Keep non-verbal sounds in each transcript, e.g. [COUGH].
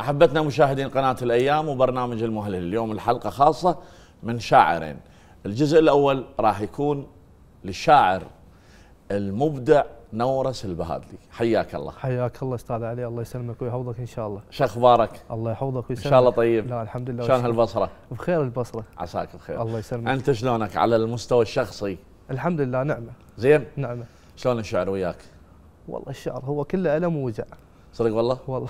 أحبتنا مشاهدين قناة الأيام وبرنامج المهلل. اليوم الحلقة خاصة من شاعرين. الجزء الأول راح يكون للشاعر المبدع نورس البهادلي حياك الله. حياك الله أستاذ علي. الله يسلمك ويحفظك إن شاء الله. شو أخبارك الله يحفظك إن ويسلمك. شاء الله طيب. لا الحمد لله. شلون. هالبصرة؟ بخير البصرة. عساك بخير. الله يسلمك. أنت شلونك؟ على المستوى الشخصي. الحمد لله. نعمة. زين. نعمة. شلون الشعر وياك؟ والله الشعر هو كله ألم ووجع. صدق والله؟ والله.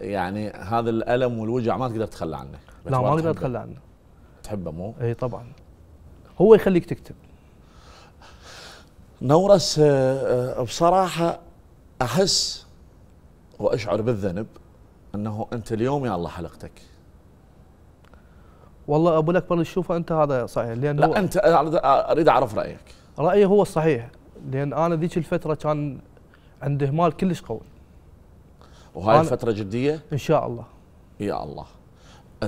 يعني هذا الألم والوجع ما تقدر تتخلى عنه. لا ما أقدر. اتخلى عنه. تحبه مو؟ اي طبعا. هو يخليك تكتب. نورس آه، آه، بصراحة أحس وأشعر بالذنب أنه أنت اليوم يا الله حلقتك. والله أبو الأكبر اللي تشوفه أنت هذا صحيح لأن لا أنت أنا أريد أعرف رأيك. رأيي هو الصحيح لأن أنا ذيك الفترة كان عندي اهمال كلش قوي. وهاي الفترة جدية؟ إن شاء الله. يا الله.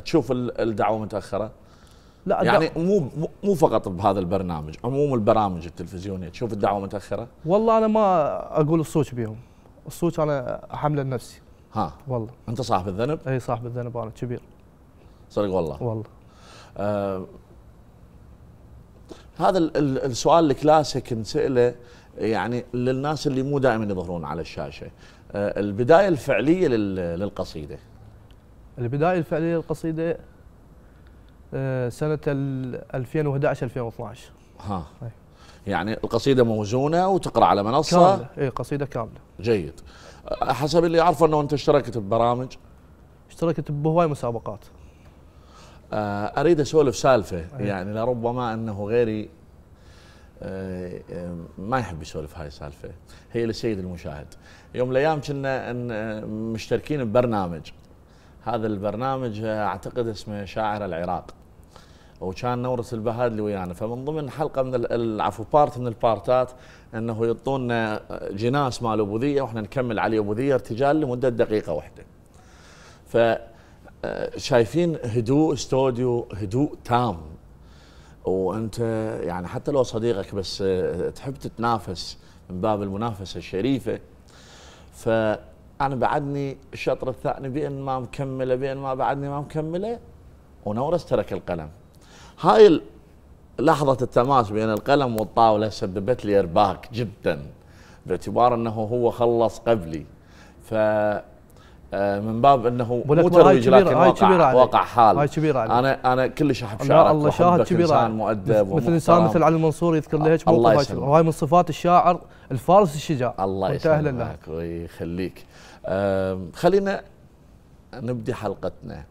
تشوف ال- الدعوة متأخرة؟ لا يعني مو مو- فقط بهذا البرنامج عموم البرامج التلفزيونية تشوف الدعوة متأخرة؟ والله أنا ما أقول الصوت بيهم. الصوت أنا أحمله لنفسي. ها والله. أنت صاحب الذنب؟ إي صاحب الذنب أنا كبير. صدق والله. والله. آه هذا ال- ال- السؤال الكلاسيك نسأله يعني للناس اللي مو دائما يظهرون على الشاشة. آه البداية الفعلية لل- للقصيدة. البداية الفعلية للقصيدة آه، سنة ال 2011 2012 ها. أي. يعني القصيدة موزونة وتقرأ على منصة؟ كاملة. اي قصيدة كاملة. جيد. آه، حسب اللي أعرفه أنه أنت اشتركت ببرامج؟ اشتركت بهواي مسابقات. أريد أسولف سالفة. أي. يعني لربما إنه غيري ما يحب يسولف هاي السالفة. هي للسيد المشاهد. يوم من الأيام كنا آه، مشتركين ببرنامج. هذا البرنامج آه، أعتقد اسمه شاعر العراق. وكان نورس البهادلي ويانا. فمن ضمن حلقة من ال- العفو part من البارتات إنه يعطونا جناس مال ابوذيه وإحنا نكمل عليه ابوذيه ارتجال لمدة دقيقة واحدة. ف آه، شايفين هدوء استوديو هدوء تام. وأنت يعني حتى لو صديقك بس آه، تحب تتنافس من باب المنافسة الشريفة. فأنا بعدني الشطر الثاني بين ما مكملة بين ما بعدني ما مكملة ونورس ترك القلم. هاي لحظة التماس بين القلم والطاولة سببت لي إرباك جدا باعتبار أنه هو خلص قبلي. ف من باب إنه مو ترويج لكن هاي كبيرة واقع. واقع حال هاي كبيرة علي. أنا أنا كلش أحب شعرك الله شاهد وأحبك كبير إنسان. مؤدب مثل إنسان. مثل علي المنصور يذكر لي هيك موقف يسلمك. وهاي من صفات الشاعر الفارس الشجاع الله له يسلمك ويخليك خلينا نبدي حلقتنا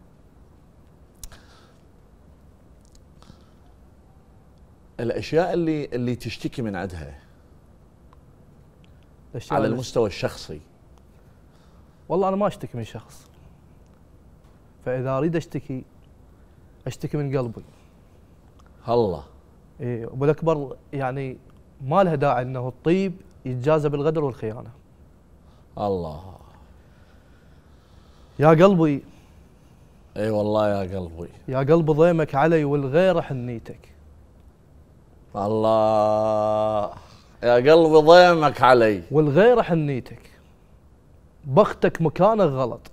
الأشياء اللي اللي تشتكي من عندها على المستوى الشخصي والله أنا ما أشتكي من شخص. فإذا أريد أشتكي أشتكي من قلبي. الله. إيه ابو الأكبر يعني ما لها داعي إنه الطيب يتجازى بالغدر والخيانة. الله. يا قلبي. إي والله يا قلبي. يا قلب ضيمك علي والغير حنيتك. الله. يا قلبي ضيمك علي. والغير حنيتك. بختك مكانه غلط.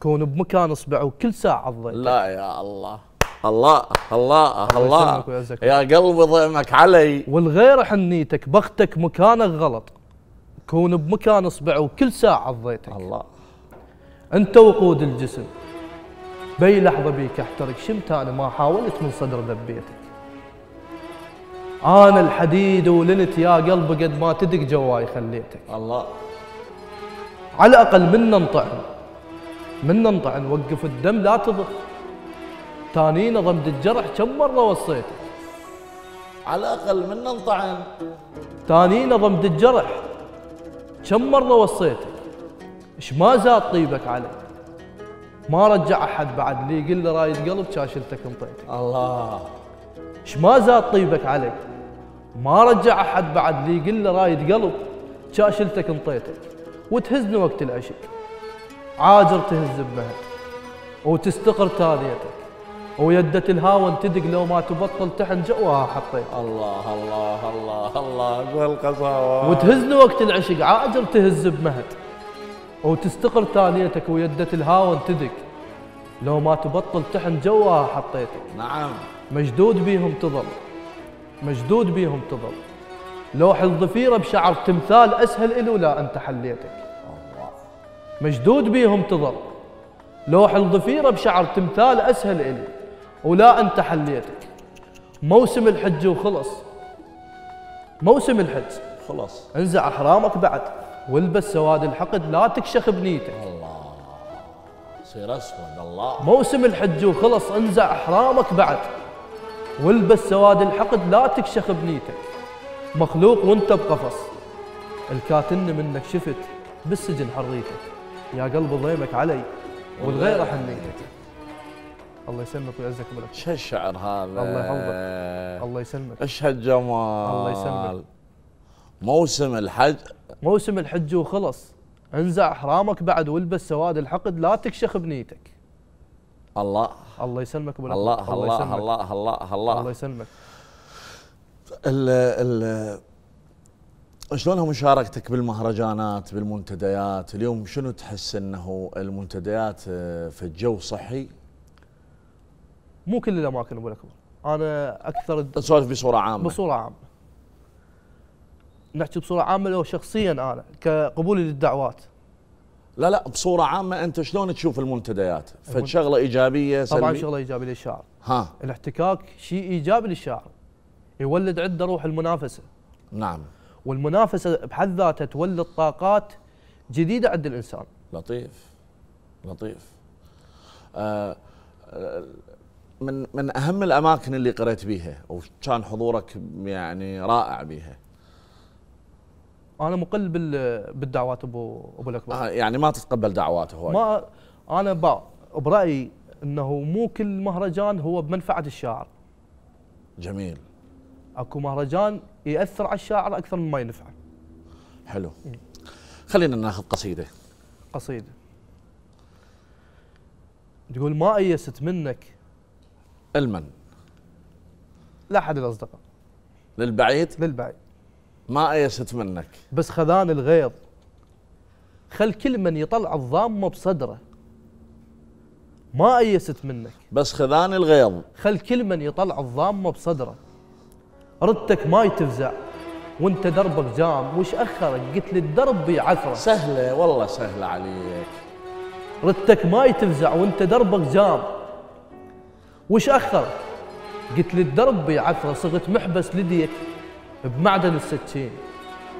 كون بمكان اصبع وكل ساعة عضيتك لا يا الله. الله الله الله. يا قلبي ضيمك علي. والغير حنيتك بختك مكانه غلط. كون بمكان اصبع وكل ساعة عضيتك الله. انت وقود الجسم. بي لحظة بيك احترق. شمت أنا ما حاولت من صدر ذبيتك أنا الحديد ولنت يا قلبي قد ما تدق جواي خليتك. الله. على الأقل من ننطعن. من ننطعن. وقف الدم لا تضخ تاني نظمت الجرح كم مرة وصيتك على الأقل من ننطعن. تاني نظمت الجرح كم مرة وصيتك إيش ما زاد طيبك علي ما رجع أحد بعد لي يقول لي رايد قلب شاشلتك انطيتك. الله. إيش ما زاد طيبك علي ما رجع أحد بعد لي يقول لي رايد قلب شاشلتك انطيتك. وتهزني وقت العشق. عاجر تهز بمهد وتستقر تاليتك ويدة الهاون تدق لو ما تبطل تحن جواها حطيت. الله الله الله الله قول القساوة. وتهزني وقت العشق عاجر تهز بمهد وتستقر تانيتك ويدة الهاون تدك لو ما تبطل تحن جواها حطيتك. نعم. مشدود بيهم تظل مشدود بيهم تظل. لوح الضفيرة بشعر تمثال أسهل إلو لا أنت حليتك. مشدود بيهم تظل لوح الضفيرة بشعر تمثال أسهل إلي ولا أنت حليتك. موسم الحج وخلص. موسم الحج. خلاص انزع أحرامك بعد. والبس سواد الحقد لا تكشخ بنيتك. الله. صير أسود الله. موسم الحج وخلص انزع أحرامك بعد. والبس سواد الحقد لا تكشخ بنيتك. مخلوق وانت بقفص الكاتن منك شفت بالسجن حريتك يا قلب ضيمك علي والغير حنيتك الله يسلمك ويعزك بلك شو الشعر هذا؟ الله يحفظك. الله يسلمك. إيش هالجمال الله يسلمك. موسم الحج. موسم الحج وخلص. انزع احرامك بعد والبس سواد الحقد لا تكشخ بنيتك. الله. الله يسلمك بلك الله الله يسلمك. الله الله الله. الله يسلمك. ال ال شلونها مشاركتك بالمهرجانات بالمنتديات؟ اليوم شنو تحس إنه المنتديات آه، في الجو صحي؟ مو كل الأماكن أبو الأكبر. أنا أكثر نسولف بصورة عامة. بصورة عامة. نحكي بصورة عامة لو شخصيا أنا كقبولي للدعوات. لا لا بصورة عامة أنت شلون تشوف المنتديات؟ المنت- فشغله إيجابية طبعا سلبية؟ شغلة ايجابي للشاعر ها. الاحتكاك شيء إيجابي للشاعر يولد عنده روح المنافسة. نعم. والمنافسة بحد ذاتها تولد طاقات جديدة عند الإنسان. لطيف. لطيف. آه آه، من من أهم الأماكن اللي قريت بيها وكان حضورك يعني رائع بيها. أنا مقل بال- بالدعوات أبو أبو الأكبر. آه يعني ما تتقبل دعواته هواي. ما أنا با برأيي إنه مو كل مهرجان هو بمنفعة الشاعر. جميل. اكو مهرجان ياثر على الشاعر أكثر مما ينفعه. حلو. خلينا ناخذ قصيدة. قصيدة. تقول ما أيست منك. المن. لاحد الأصدقاء. للبعيد؟ للبعيد. ما أيست منك. بس خذان الغيظ. خل كل من يطلع الضامة بصدره. ما أيست منك. بس خذاني الغيظ. خل كل من يطلع الضامة بصدره. ردك ما يتفزع. وانت دربك جام. وش أخرك؟ قلت لي الدرب بيعثره سهلة والله سهلة عليك. ردك ما يتفزع. وانت دربك جام. وش أخرك؟ قلت لي الدرب بيعثره صغت محبس لديك بمعدن السكين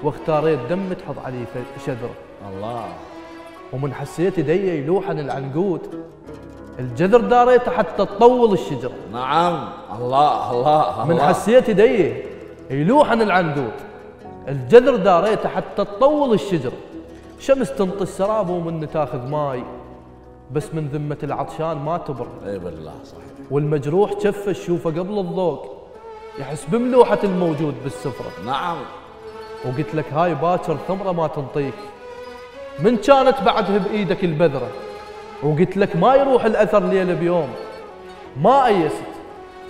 واختاريت دم تحط عليه شذره الله. ومن حسيت يدي يلوحن العنقود. الجذر داريته حتى تطول الشجرة. نعم الله الله من الله. حسيت يدي يلوحن العنقود. الجذر داريته حتى تطول الشجرة. شمس تنطي السراب ومن تاخذ ماي بس من ذمة العطشان ما تبر. إي بالله صحيح. والمجروح جفه تشوفه قبل الذوق. يحس بملوحة الموجود بالسفرة. نعم. وقلت لك هاي باكر ثمرة ما تنطيك. من كانت بعدها بإيدك البذرة. وقلت لك ما يروح الأثر ليلة بيوم. ما أيست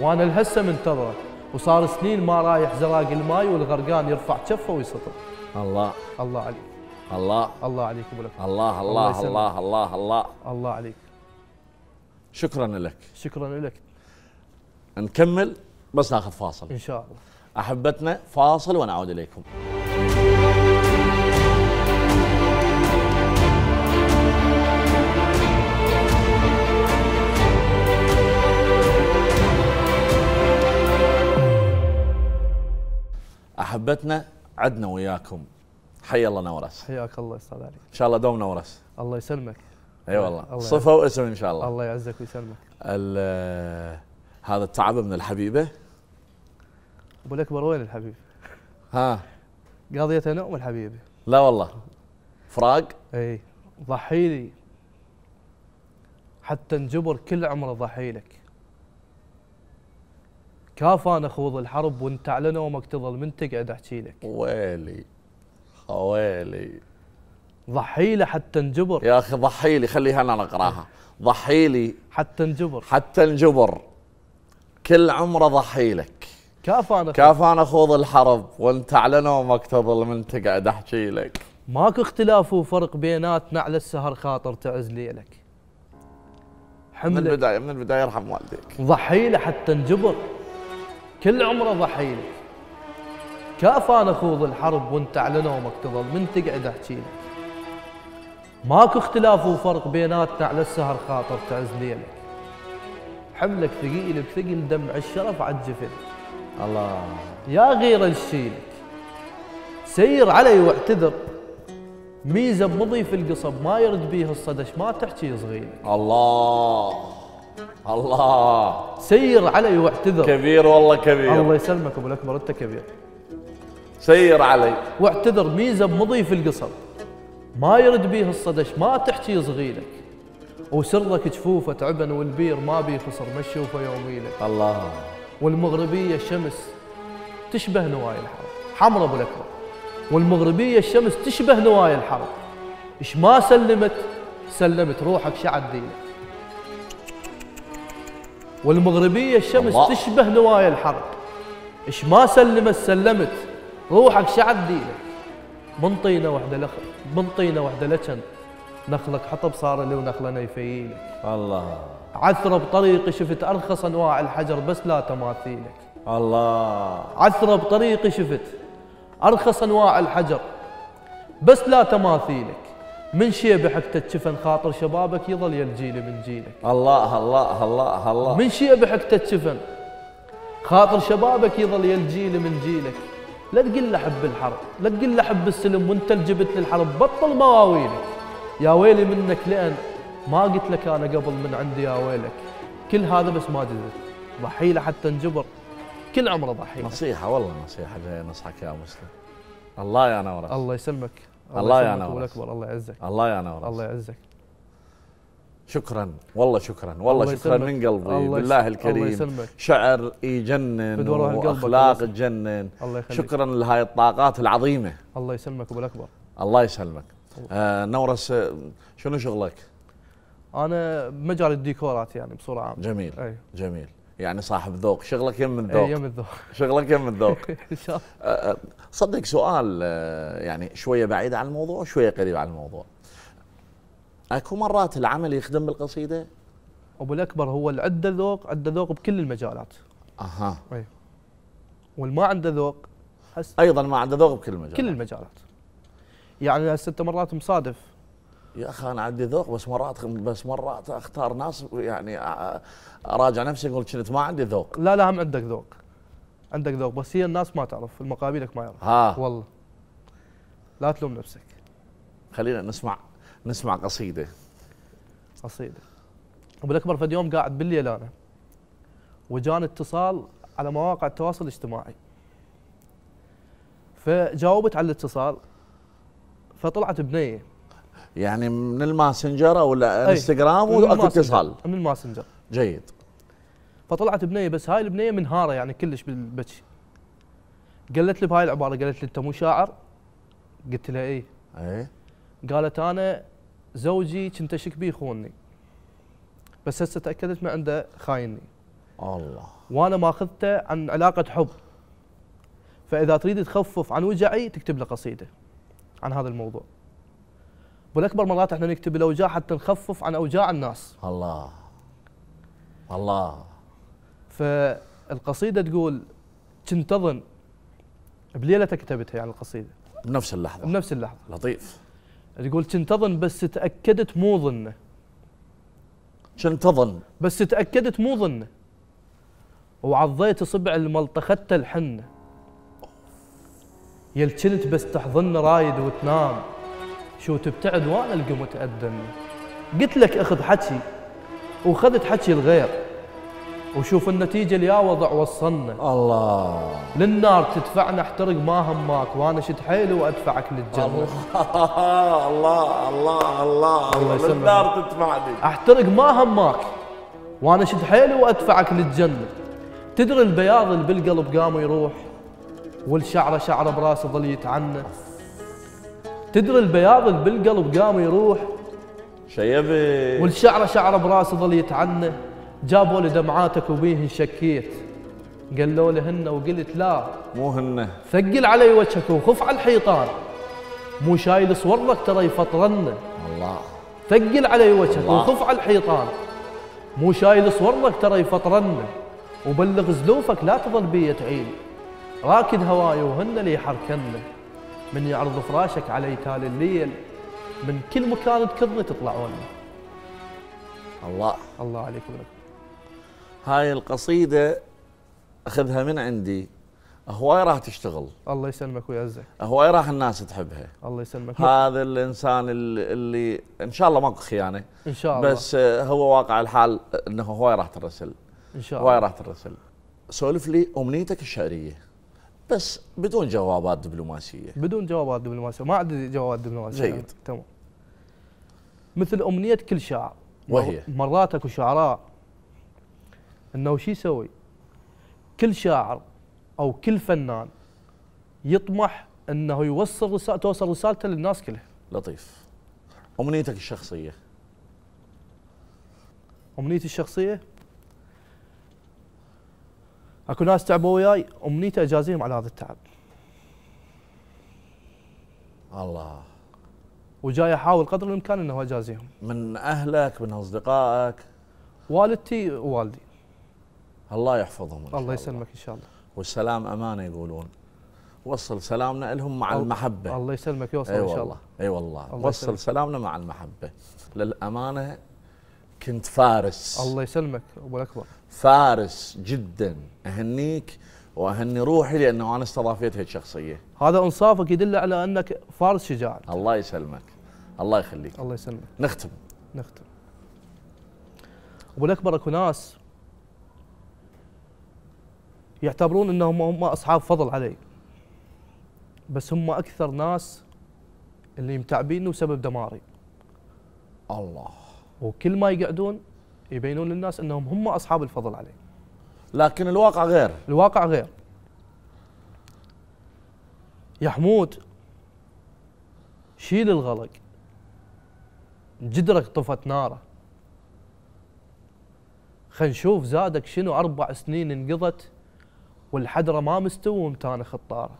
وأنا الهسة منتظرة. وصار سنين ما رايح زراق الماي والغرقان يرفع كفه ويسطر. الله. الله عليك. الله. الله عليك لك. الله الله الله. الله الله الله. الله عليك. شكرا لك. شكرا لك. نكمل بس ناخذ فاصل. إن شاء الله. أحبتنا فاصل ونعود إليكم. احبتنا عدنا وياكم. حي الله نورس. حياك الله يسعد عليك إن شاء الله دوم نورس. الله يسلمك. إي والله. الله صفه واسم إن شاء الله. الله يعزك ويسلمك. هذا التعب من الحبيبة. أبو الأكبر وين الحبيب؟ ها. قاضية نوم الحبيب. لا والله. فراق. إي. ضحي لي حتى نجبر كل عمره ضحي لك كاف أنا خوض الحرب وانت على نومك تظل من تقعد أحكي لك. ويلي ويلي ضحي له حتى نجبر يا أخي ضحي لي خليها أنا اقراها ضحي لي حتى نجبر حتى نجبر كل عمره ضحي لك كاف أنا كاف أنا خوض الحرب وانت على نومك تظل من تقعد أحكي لك. ماكو اختلاف وفرق بيناتنا على السهر خاطر تعز ليلك. من حملك. البدايه من البدايه يرحم والديك. ضحيلة حتى انجبر. كل عمره ضحيله كافى نخوض الحرب وانت على نومك تظل من تقعد أحكي لك. ماكو اختلاف وفرق بيناتنا على السهر خاطر تعز ليلك. حملك ثقيل بثقل دمع الشرف عالجفن الله. يا غير الشيلك سير علي واعتذر. ميزة بمضي في القصب ما يرد بيه الصدش ما تحكي صغير. الله. الله. سير علي واعتذر. كبير والله كبير. الله يسلمك أبو الأكبر أنت كبير. سير علي. واعتذر ميزة بمضي في القصب ما يرد بيه الصدش ما تحكي صغيرك. وسرك جفوفة تعبن والبير ما بيه خسر مشوفه يوميلك الله. والمغربية الشمس تشبه نوايا الحرب. حمرا أبو الأكبر. والمغربية الشمس تشبه نوايا الحرب. إيش ما سلمت؟ سلمت روحك شعد دينك. والمغربية الشمس الله. تشبه نوايا الحرب. إيش ما سلمت سلمت. روحك شعد دينك. من طينة وحده لخ من طينة وحده لكن نخلك حطب صار لي ونخلنا يفيلك الله. عثره بطريقي شفت أرخص أنواع الحجر بس لا تماثيلك. الله. عثره بطريقي شفت أرخص أنواع الحجر بس لا تماثيلك. من شيبحك تتشفن خاطر شبابك يظل يلجيلي من جيلك. الله الله الله الله. من شيبحك تتشفن خاطر شبابك يظل يلجيلي من جيلك. لا تقل له حب الحرب لا تقل له حب السلم وانت الجبت للحرب بطل مواويلك يا ويلي منك لأن ما قلت لك أنا قبل من عندي يا ويلك. كل هذا بس ما جزت. ضحيله حتى انجبر. كل عمره ضحيله نصيحة والله نصيحة جاي نصحك يا مسلم. الله يا نورس. الله يسلمك. الله أبو نورس. الاكبر الله يعزك. الله نورس الله يعزك. شكرا. والله شكرا. والله الله شكرا يسلمك. من قلبي الله بالله الله الكريم. يسلمك. شعر يجنن وأخلاق الله تجنن. الله شكرا لهاي الطاقات العظيمة. الله يسلمك أبو الأكبر. الله يسلمك. آه نورس شنو شغلك؟ أنا بمجال الديكورات يعني بصورة عامة. جميل. أي. جميل. يعني صاحب ذوق. شغلك يم اي الذوق يم الذوق. شغلك يم الذوق [LAUGHS] إن شاء الله. آه، آه، صدق سؤال آه، يعني شوية بعيد عن الموضوع وشويه قريب عن الموضوع. أكو مرات العمل يخدم بالقصيدة؟ أبو الأكبر هو اللي عنده ذوق عنده ذوق بكل المجالات. أها. واللي ما عنده ذوق أيضا ما عنده ذوق بكل المجال كل المجالات. يعني هسه أنت مرات مصادف يا أخي أنا عندي ذوق بس مرات بس مرات أختار ناس يعني أراجع نفسي أقول كنت ما عندي ذوق. لا لا هم عندك ذوق. عندك ذوق بس هي الناس ما تعرف المقابلك ما يعرف. ها. والله. لا تلوم نفسك. خلينا نسمع نسمع قصيدة. قصيدة. أبو الأكبر فد يوم قاعد بالليل أنا وجاني اتصال على مواقع التواصل الاجتماعي. فجاوبت على الاتصال فطلعت بنية. يعني من الماسنجر أو لا أي. انستغرام من واكو. اتصال من الماسنجر. جيد. فطلعت بنية بس هاي البنية منهارة يعني كلش بالبكي قالت لي بهاي العبارة قالت لي انت مو شاعر؟ قلت لها إيه. اي قالت أنا زوجي كنت أشك بيه يخونني بس هسه تأكدت من عنده خايني. الله. وأنا ماخذته عن علاقة حب. فإذا تريد تخفف عن وجعي تكتب له قصيدة عن هذا الموضوع. بالاكبر مرات إحنا نكتب الأوجاع حتى نخفف عن أوجاع الناس. الله. الله. فالقصيدة تقول كنت اظن بليلة كتبتها يعني القصيدة. بنفس اللحظة. بنفس اللحظة. لطيف. تقول كنت اظن بس تأكدت مو ظنه كنت اظن بس تأكدت مو ظنه وعضيت صبع الملطخته الحنه يل كنت بس تحضن رايد وتنام. شو تبتعد وأنا ألقى متأدن قلت لك أخذ حكي وخذت حكي الغير وشوف النتيجة ليا وضع وصلنا الله. للنار تدفعنا احترق ما هماك وأنا شد حيلي وأدفعك للجنة. الله الله الله الله الله يسلمك. النار تدفعني احترق ما هماك وأنا شد حيلي وأدفعك للجنة. تدري البياض اللي بالقلب قام يروح والشعره شعره براسه ظل يتعنى تدري البياض اللي بالقلب قام يروح. شيبي. والشعره شعره براسه ظل يتعنى جابوا لي دمعاتك وبيهن شكيت. قالوا لي هن وقلت لا. مو هنه. ثقل علي وجهك وخف على الحيطان. مو شايل صورك ترى يفطرنا الله. ثقل علي وجهك. وخف على الحيطان. مو شايل صورك ترى يفطرنا وبلغ زلوفك لا تظل بي تعيل. راكد هواي وهن اللي يحركنا من يعرض فراشك علي تالي الليل. من كل مكان تكضني تطلعون. الله. الله عليك ولك هاي القصيدة أخذها من عندي. هواي راح تشتغل. الله يسلمك ويعزك هواي راح الناس تحبها. الله يسلمك. هذا الإنسان اللي, اللي إن شاء الله ماكو خيانة. إن شاء الله. بس آه، هو واقع الحال أنه هواي راح ترسل. إن شاء هواي الله. راح ترسل. سولف لي أمنيتك الشعرية. بس بدون جوابات دبلوماسية. بدون جوابات دبلوماسية. ما عندي جوابات دبلوماسية. جيد. تمام. مثل أمنية كل شاعر وهي؟ مرات أكو شعراء إنه شو يسوي؟ كل شاعر أو كل فنان يطمح إنه يوصل رسالة توصل رسالته للناس كلها. لطيف. أمنيتك الشخصية؟ أمنيتي الشخصية؟ أكو ناس تعبوا وياي امنيتي أجازيهم على هذا التعب. الله. وجاي أحاول قدر الإمكان إنه أجازيهم. من أهلك من أصدقائك. والدتي ووالدي. الله يحفظهم إن شاء الله يسلمك إن شاء الله. والسلام أمانة يقولون. وصل سلامنا لهم مع الله- المحبة. الله يسلمك يوصل إي إن شاء والله الله. إي والله. الله وصل يسلمك. سلامنا مع المحبة. للأمانة كنت فارس. الله يسلمك أبو الأكبر. فارس جدا أهنيك وأهني روحي لأنه أنا استضافيت هيك شخصية. هذا إنصافك يدل على أنك فارس شجاع الله يسلمك. الله يخليك. الله يسلمك. نختم. نختم. أبو الأكبر أكو ناس يعتبرون إنهم هم أصحاب فضل علي بس هم أكثر ناس اللي متعبيني وسبب دماري. الله. وكل ما يقعدون يبينون للناس إنهم هم أصحاب الفضل علي لكن الواقع غير. الواقع غير. يا حمود شيل الغلق جدرك طفت ناره. خل نشوف زادك شنو أربع سنين انقضت والحدره ما مستوى ومتانه خطاره.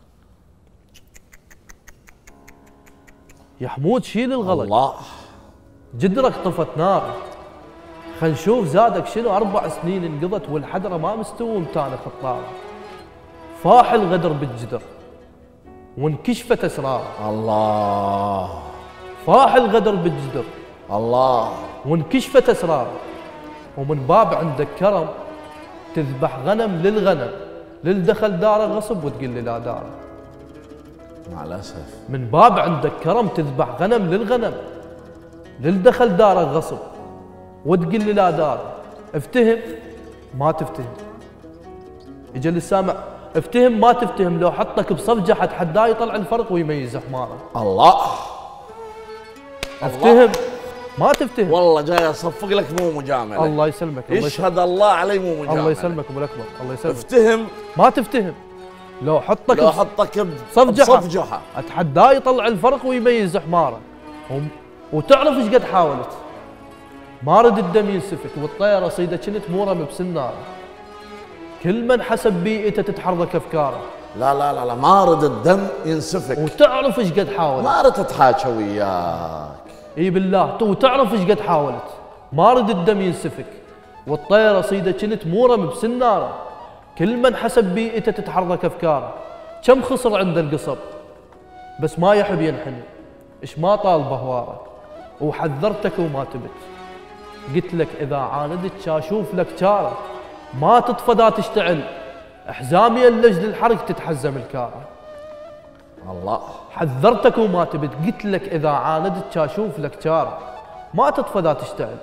يا حمود شيل الغلق. الله. جدرك طفت نار. خل نشوف زادك شنو أربع سنين انقضت والحدرة ما مستوى ومتانه خطاره فاح الغدر بالجدر وانكشفت اسراره الله. فاح الغدر بالجدر الله. وانكشفت اسراره ومن باب عندك كرم تذبح غنم للغنم للدخل داره غصب وتقول لي لا داره مع الأسف. من باب عندك كرم تذبح غنم للغنم للدخل داره غصب وتقول لي لا دار. افتهم ما تفتهم. يجي السامع افتهم ما تفتهم. لو حطك بصفجه حتحداه يطلع الفرق ويميز حماره الله. افتهم ما تفتهم. والله جاي أصفق لك مو مجاملة. الله يسلمك الله يشهد الله علي مو مجاملة. الله يسلمك أبو الأكبر. الله يسلمك. افتهم. ما تفتهم. لو حطك لو حطك صفجحة. بصفجحة اتحداه يطلع الفرق ويميز حماره وم- وتعرف إيش قد حاولت. ما رد الدم ينسفك والطيره صيدة كنت مو رمي بسناره كل من حسب بيئته تتحرك أفكاره. لا لا لا لا ما رد الدم ينسفك. وتعرف إيش قد حاولت. ما رد اتحاكى وياك. إي بالله تو- وتعرف إيش قد حاولت. ما رد الدم ينسفك والطيره صيدة كنت مو رمي بسناره كل من حسب بيئته تتحرك أفكاره. كم خسر عند القصب؟ بس ما يحب ينحني. إيش ما طال بهواره وحذرتك وما تبت. قلت لك إذا عاندت شاشوف لك شارة ما تطفى دا تشتعل. حزامي اللجل الحرق تتحزم الكارة. الله. حذرتك وما تبت. قلت لك إذا عاندت شاشوف لك شارة ما تطفى ذا تشتعل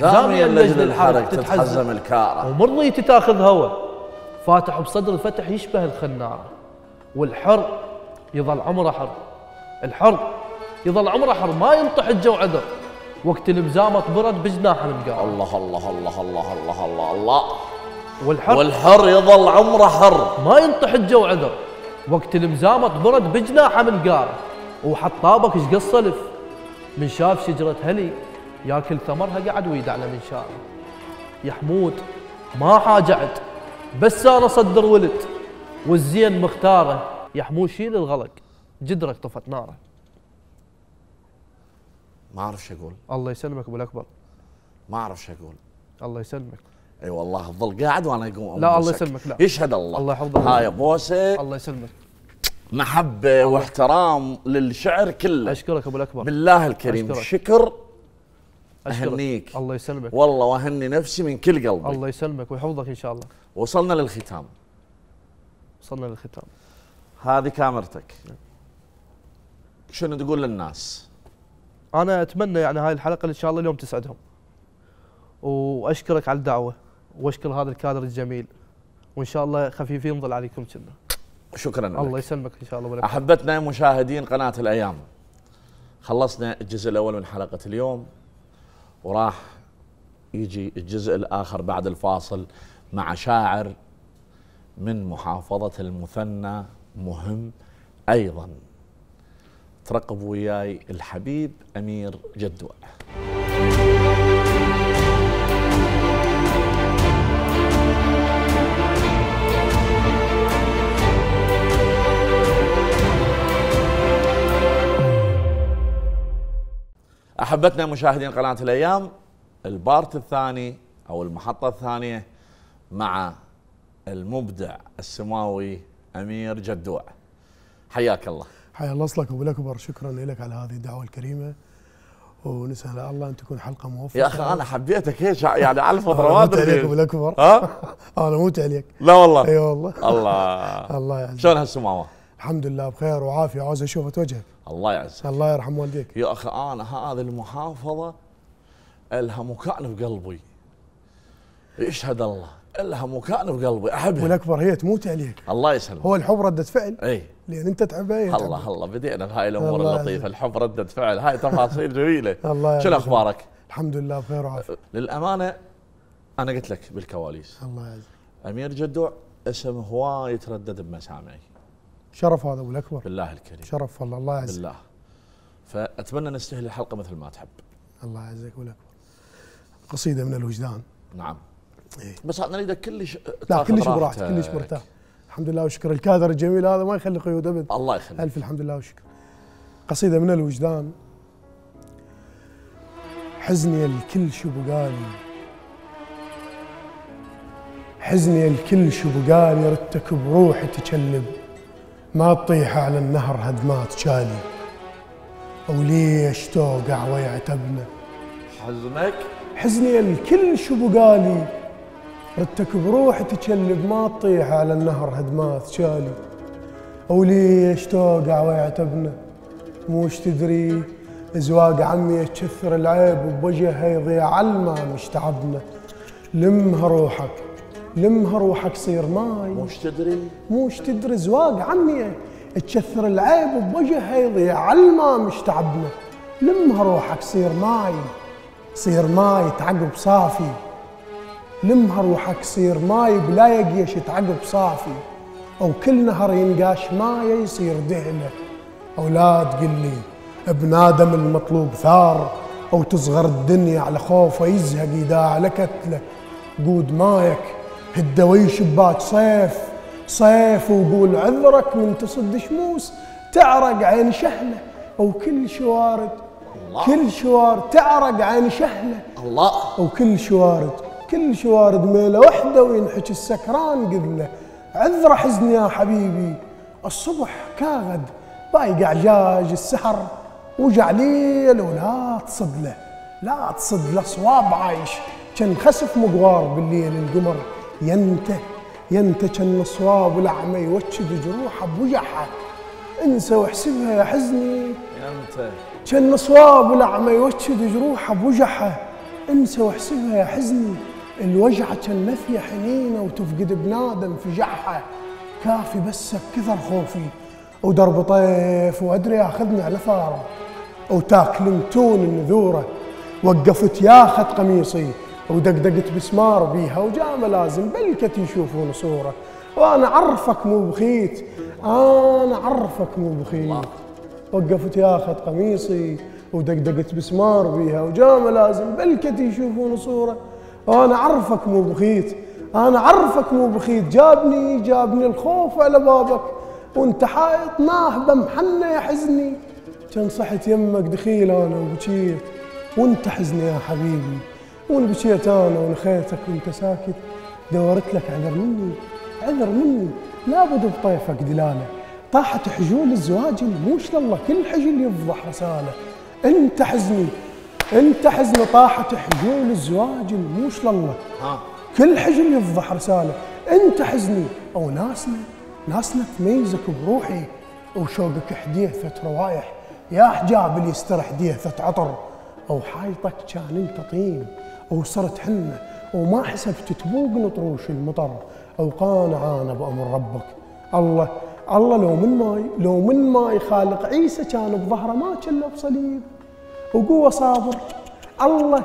زامي اللجل الحرق تتحزم. الكارة. ومرضيتي تاخذ هوى فاتح بصدر الفتح يشبه الخنارة. والحر يظل عمره حر. الحر يظل عمره حر ما ينطح الجو عذر. وقت المزامط برد بجناح المقار الله الله الله الله الله الله الله. والحر. والحر يظل عمره حر. ما ينطح الجو عذر. وقت المزامط برد بجناحه من قاره وحطابك إيش قص سلف من شاف شجرة هلي. ياكل ثمرها قعد ويدع له من شاره يا حمود ما حاجعت. بس أنا صدر ولد. والزين مختاره. يا حمود شيل الغلق. جدرك طفت ناره. ما اعرف شو أقول. الله يسلمك أبو الأكبر. ما اعرف شو أقول. الله يسلمك. أي والله تظل قاعد وأنا أقوم لا، الله. يسلمك، لا. يشهد الله. الله يحفظك. هاي بوسة. الله يسلمك. محبة واحترام للشعر كله. أشكرك أبو الأكبر. بالله الكريم. أشكرك. شكر أشكرك. أهنيك. الله يسلمك. والله وأهني نفسي من كل قلبي. الله يسلمك ويحفظك إن شاء الله. وصلنا للختام. وصلنا للختام. هذه كاميرتك. شنو تقول للناس؟ أنا أتمنى يعني هاي الحلقة إن شاء الله اليوم تسعدهم. وأشكرك على الدعوة وأشكر هذا الكادر الجميل. وإن شاء الله خفيفين نظل عليكم كنا. شكرا لك. الله يسلمك إن شاء الله ولا أحبتنا مشاهدين قناة الأيام. خلصنا الجزء الأول من حلقة اليوم وراح يجي الجزء الآخر بعد الفاصل مع شاعر من محافظة المثنى مهم أيضا. ترقبوا وياي الحبيب أمير جدوع أحبتنا مشاهدين قناة الأيام البارت الثاني أو المحطة الثانية مع المبدع السماوي أمير جدوع حياك الله. حيا الله اصلك ابو الاكبر شكرا لك على هذه الدعوة الكريمة. ونسأل الله أن تكون حلقة موفقة. يا أخي أنا حبيتك هيك يعني على ما موت عليك ابو الاكبر ها؟ [LAUGHS] أنا موت عليك. لا والله. أي والله. [LAUGHS] الله. [LAUGHS] الله يعزك. شلون هالسماوة؟ الحمد لله بخير وعافية. عاوز اشوفة وجهك. الله يعزك. الله يرحم والديك. يا أخي أنا هذه المحافظة لها مكان بقلبي يشهد الله. لها مكان بقلبي احبها الاكبر هي تموت عليك. الله يسلمك. هو الحب رده فعل؟ اي لأن أنت تعبها هي الله. الله بدينا بهاي الأمور اللطيفة. الحب رده فعل. هاي تفاصيل جميلة. [LAUGHS] الله شنو. أخبارك؟ الحمد لله بخير وعافية. للأمانة أنا قلت لك بالكواليس. الله يعزك. أمير جدوع اسم هواي يتردد بمسامعي. شرف هذا أبو الأكبر. بالله الكريم. شرف والله الله يعزك. بالله. فأتمنى نستهل الحلقة مثل ما تحب. الله يعزك أبو الأكبر. قصيدة من الوجدان. نعم. إيه. بس أنا أريدك كلش لا كلش براحتك راحتك. كلش مرتاح. الحمد لله وشكر. الكادر الجميل هذا ما يخلي قيود أبد. الله يخليك. ألف الحمد لله والشكر قصيدة من الوجدان. حزني الكل شو بقالي حزني الكل شو بقالي رتك بروحي تكلب ما تطيح على النهر هدمات شالي وليش توقع ويعتبنا؟ حزنك؟ حزني الكل شو بقالي. ردتك بروحي تكلب ما تطيح على النهر هدمات شالي وليش توقع ويعتبنا موش تدري؟ زواج عمي تكثر العيب وبوجهها يضيع علما مش تعبنا لمها روحك لمها روحك صير ماي. مش تدري؟ موش تدري زواج عمي تكثر العيب وبوجهها يضيع علما مش تعبنا لمها روحك صير ماي صير ماي تعقب صافي. لمها روحك صير ماي بلا يقيش تعقب صافي أو كل نهر ينقاش ماي يصير دهله أو لا تقل لي بنادم المطلوب ثار أو تصغر الدنيا على خوفه يزهق يداع لكتله. قود مايك هدوي شباك صيف صيف وقول عذرك من تصد شموس تعرق عين شهله أو كل شوارد الله. كل شوارد تعرق عين شهله الله. أو كل شوارد كل شوارد ميله وحدة وينحكي السكران قذله عذره حزني يا حبيبي. الصبح كاغد بايق عجاج السحر وجع ليل ولا تصد له. لا تصد له صواب عايش. كان خسف مقوار بالليل القمر. ينته ينته كان صواب الاعمى يوجد جروحه بوجعها انسى واحسبها يا حزني. انت كان صواب الاعمى يوجد جروحه بوجعها انسى واحسبها يا حزني. الوجعة كان نفية حنينة وتفقد بنادم في جعها كافي بسك كثر خوفي. ودرب طيف وأدري ياخذني على ثاره وتاكلمتون النذورة. وقفت ياخذ قميصي. ودقدقت بسمار بيها. وجاء ملازم بلكت يشوفون صورة. وأنا عرفك مو بخيت. أنا عرفك مو بخيت. وقفت ياخذ قميصي. ودقدقت بسمار بيها. وجاء ملازم بلكت يشوفون صورة. وأنا عرفك مو بخيت أنا عرفك مو بخيت. جابني جابني الخوف على بابك. وأنت حائط ناهبه محنه يا حزني. كان صحت يمك دخيل أنا وبكيت. وأنت حزني يا حبيبي. وان بكيت أنا ونخيتك وأنت ساكت. دورت لك عذر مني عذر مني. لابد بطيفك دلالة. طاحت حجول الزواج موش لله كل حجل يفضح رسالة. أنت حزني انت حزني طاحت حجول الزواج موش لله. ها. كل حجل يفضح رسالة. انت حزني أو ناسنا ناسنا تميزك بروحي وشوقك حديثة روايح. يا حجاب اللي يسترح ديثة عطر. أو حايطك كان انت طين أو صرت حنة وما حسبت تبوق نطروش المطر. أو قانع أنا بأمر ربك. الله الله لو من ماي لو من ماي خالق عيسى كان بظهره ما كله بصليب وقوة صابر. الله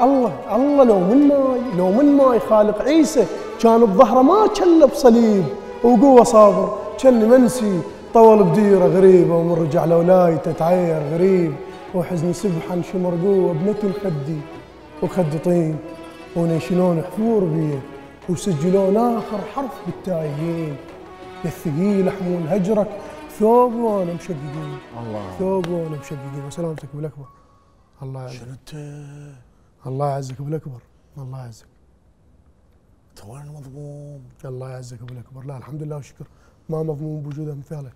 الله الله لو من ماي لو من ماي خالق عيسى كان بظهره ما كله بصليب. وقوة صابر كان منسي طول بديره غريبه ومن رجع لولايته تعير غريب. وحزن سبحا شمر قوة بمتن خدي وخد طين. ونشلون حفور بيه وسجلون آخر حرف بالتايهين يا الثقيل احمل هجرك ثوب وأنا مشققين. الله. ثوب وأنا مشققين. وسلامتك بالاكبر الله يعزك. شنو انت الله يعزك بالاكبر الله يعزك. توين مضموم الله يعزك بالاكبر لا الحمد لله والشكر. ما مضمون بوجود امثالك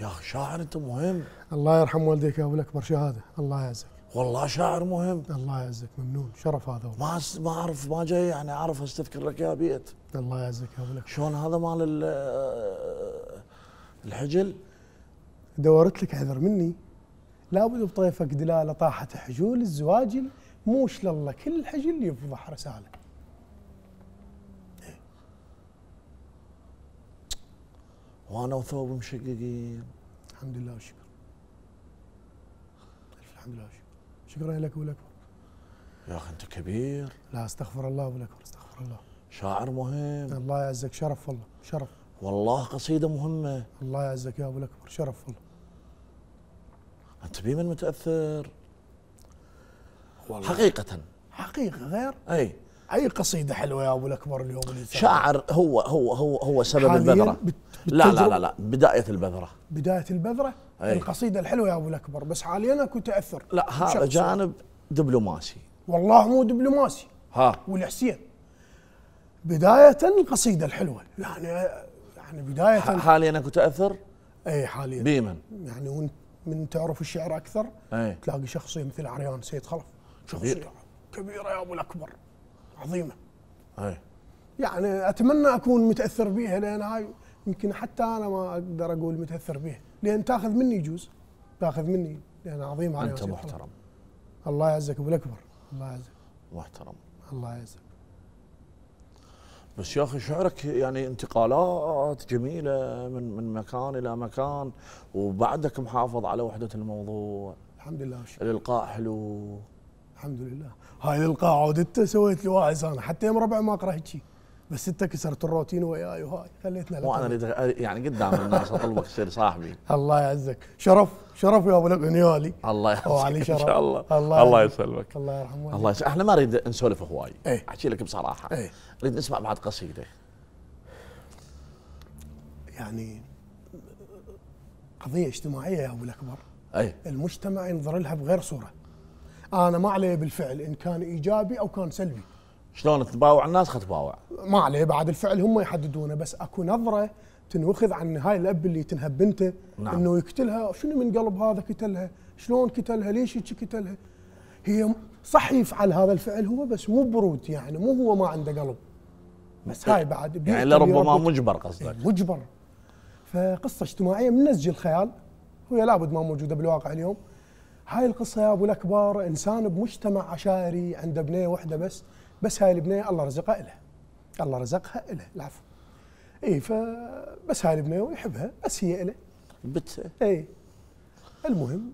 يا أخي شاعر أنت مهم. الله يرحم والديك يا أبو الأكبر. شهادة. الله يعزك. والله شاعر مهم. الله يعزك. ممنون. شرف هذا والله. ما ما أعرف ما جاي يعني أعرف أستذكر لك يا بيت. الله يعزك يا أبو الأكبر. شلون هذا مال ال- الحجل. دورت لك عذر مني. لابد بطيفك دلالة طاحت حجول الزواجل موش لله كل حجل يفضح رسالة. وأنا وثوب مشققين. الحمد لله والشكر. ألف الحمد لله والشكر. شكرا لك الاكبر يا أخي أنت كبير. لا أستغفر الله الاكبر استغفر الله. شاعر مهم. الله يعزك. شرف والله. شرف. والله قصيدة مهمة. الله يعزك يا أبو الأكبر. شرف والله. أنت بي من متأثر؟ حقيقة. حقيقة غير؟ أي. أي قصيدة حلوة يا أبو الأكبر اليوم. شاعر هو هو هو هو سبب بت- لا لا لا لا بداية البذرة. بداية البذرة؟ أي. القصيدة الحلوة يا أبو الأكبر بس حاليا أكو تأثر. لا هذا. جانب دبلوماسي. والله مو دبلوماسي. ها. والحسين. بداية القصيده الحلوة. يعني يعني بداية حاليا اكو تاثر اي حاليا. بيمن. يعني وأنت من تعرف الشعر أكثر اي تلاقي شخصيه مثل عريان سيد خلف. كبير. شخصيه كبيرة يا أبو الأكبر. عظيمة. اي يعني أتمنى أكون متأثر بيها لأن هاي يمكن حتى أنا ما أقدر أقول متأثر بيها. لأن تأخذ مني جزء تأخذ مني لأن عظيم علي أنت. محترم. الله يعزك أبو الأكبر. الله يعزك. محترم. الله يعزك. بس يا أخي شعرك يعني انتقالات جميلة من من مكان إلى مكان وبعدك محافظ على وحدة الموضوع. الحمد لله والشكر الإلقاء حلو. الحمد لله. هاي القاعه عود انت سويت لي واعز أنا حتى يوم ربع ما اقرا هيجي بس انت كسرت الروتين وياي وهاي خليتنا مو أنا لك. اريد يعني قدام الناس أطلبك تصير صاحبي. [LAUGHS] الله يعزك. شرف شرف يا أبو لك نيالي الله وعلي إن. شاء الله. الله الله. يسلمك. الله يرحم والديك الله يسلمك إحنا ما نريد نسولف هواي. إيه. أحكي لك بصراحة. إيه. نريد نسمع بعد قصيدة. يعني قضية اجتماعية يا أبو الأكبر. اي المجتمع ينظر لها بغير صورة. أنا ما عليه بالفعل إن كان إيجابي أو كان سلبي. شلون تباوع الناس خل تباوع ما عليه بعد الفعل هم يحددونه بس اكو نظرة تنوخذ عن هاي الأب اللي تنهب بنته نعم. إنه يقتلها شنو من قلب هذا قتلها؟ شلون قتلها؟ ليش هيك قتلها؟ هي صح يفعل هذا الفعل هو بس مو برود يعني مو هو ما عنده قلب. بس هاي بعد يعني لربما مجبر قصدك. مجبر. فقصة اجتماعية من نسج الخيال وهي لابد ما موجودة بالواقع اليوم. هاي القصة يا أبو الأكبر إنسان بمجتمع عشائري عنده بنية واحدة بس بس هاي البنية الله رزقها إله. الله رزقها إله. العفو. اي فبس هاي البنية ويحبها بس هي إله. بت. اي المهم